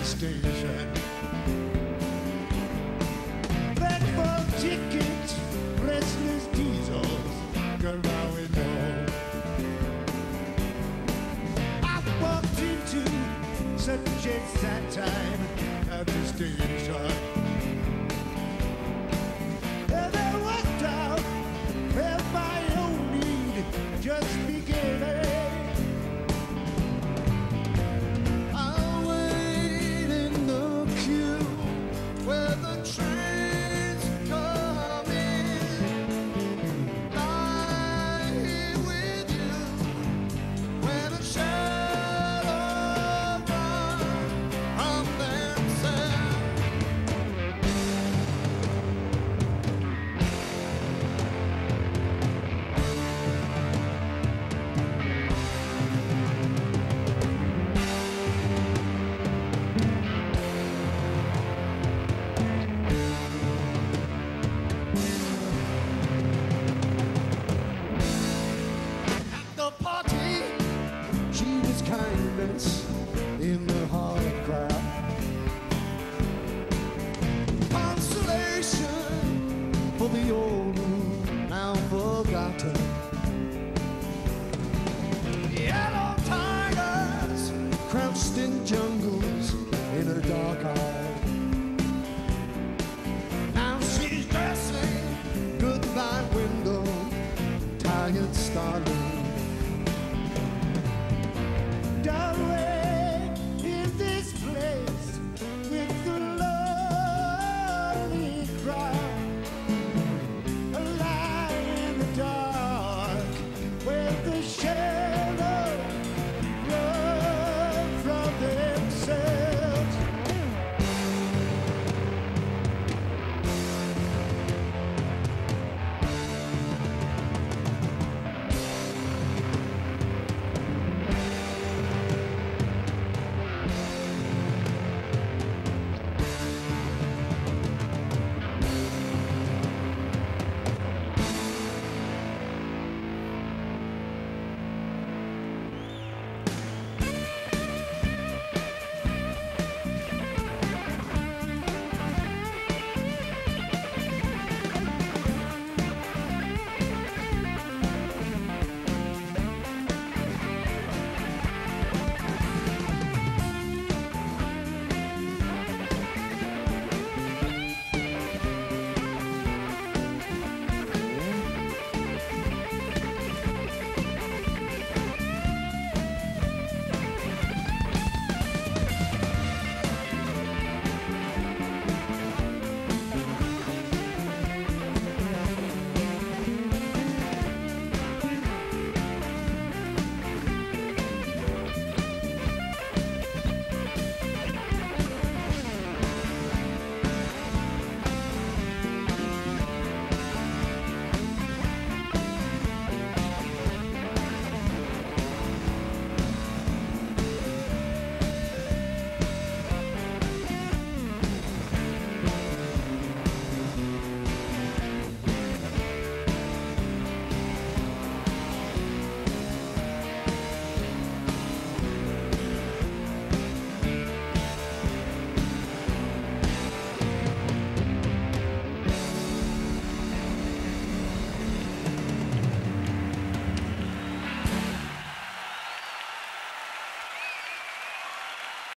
train station. for tickets, restless diesels, girl, now we know. I walked into such a sad time at the station. party. She was kindness in the hard crowd. Consolation for the old and now forgotten. Yellow tigers crouched in jungles in her dark eyes. starless